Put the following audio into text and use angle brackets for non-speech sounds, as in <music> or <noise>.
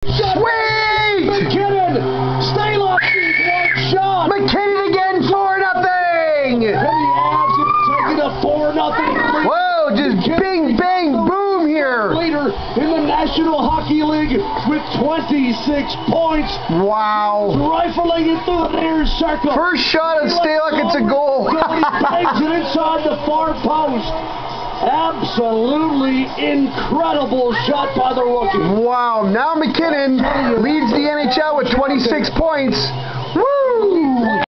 Sweet! MacKinnon! Stalock needs one shot! MacKinnon again, 4 nothing. And the Avs have taken a 4 nothing. Whoa, just bing, bang, boom here. Leader in the National Hockey League with 26 points, Wow. rifling it through the near circle. First shot of Stalock, it's a goal. He <laughs> bangs it inside the far post. Absolutely incredible shot by the rookie. wow, now MacKinnon leads the NHL with 26 points.